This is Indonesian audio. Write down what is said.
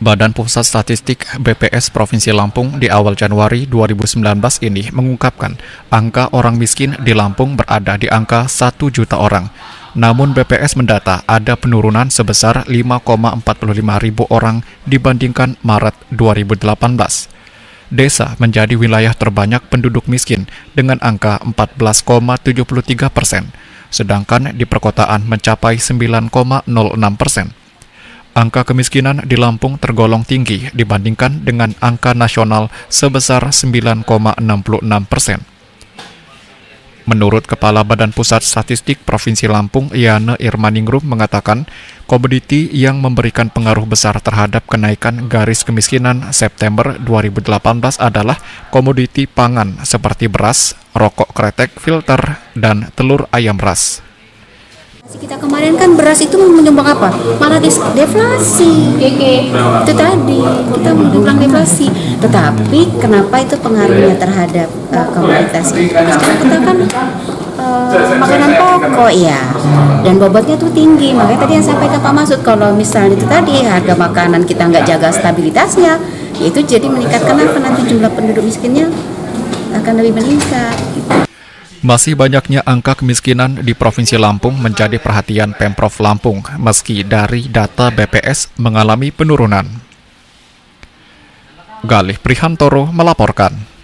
Badan Pusat Statistik BPS Provinsi Lampung di awal Januari 2019 ini mengungkapkan angka orang miskin di Lampung berada di angka 1 juta orang. Namun BPS mendata ada penurunan sebesar 5,45 ribu orang dibandingkan Maret 2018. Desa menjadi wilayah terbanyak penduduk miskin dengan angka 14,73 persen, sedangkan di perkotaan mencapai 9,06 persen angka kemiskinan di Lampung tergolong tinggi dibandingkan dengan angka nasional sebesar 9,66 persen. Menurut Kepala Badan Pusat Statistik Provinsi Lampung, Yana Irmaningrum mengatakan, komoditi yang memberikan pengaruh besar terhadap kenaikan garis kemiskinan September 2018 adalah komoditi pangan seperti beras, rokok kretek, filter, dan telur ayam ras. Kita kemarin kan beras itu menyumbang apa? Malah deflasi. Itu tadi kita mendulang deflasi. Tetapi kenapa itu pengaruhnya terhadap uh, komoditas itu? Kita kan uh, makanan pokok ya, dan bobotnya tuh tinggi. Makanya tadi yang sampaikan Pak Masud kalau misalnya itu tadi harga makanan kita nggak jaga stabilitasnya, itu jadi meningkatkan apa nanti jumlah penduduk miskinnya akan lebih meningkat. Gitu. Masih banyaknya angka kemiskinan di Provinsi Lampung menjadi perhatian Pemprov Lampung, meski dari data BPS mengalami penurunan. Galih Prihantoro melaporkan.